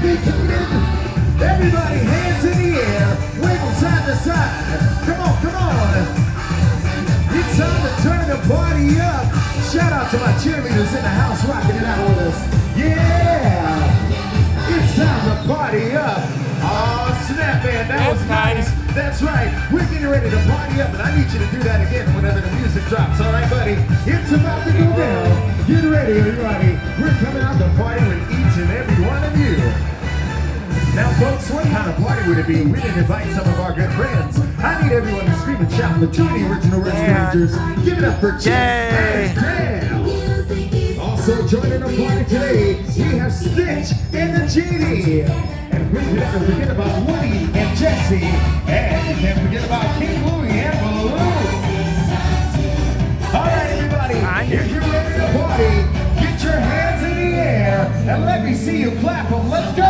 Everybody, hands in the air, wiggle side to side. Come on, come on. It's time to turn the party up. Shout out to my cheerleaders in the house rocking it out with us. Yeah! It's time to party up. Oh, snap, man, that was nice. nice. That's right, we're getting ready to party up, and I need you to do that again whenever the music drops, all right, buddy? It's about to go down. Get ready, everybody. Kind of party would it be if we didn't invite some of our good friends? I need everyone to scream and shout the of the original Red Yeah. Rangers. Give it up for Jay. Also joining the party today, we have Stitch and the Genie. And we never forget about Woody and Jessie. And we can't forget about King Louie and Baloo. All right, everybody, if you're ready to party, get your hands in the air and let me see you clap them. Let's go.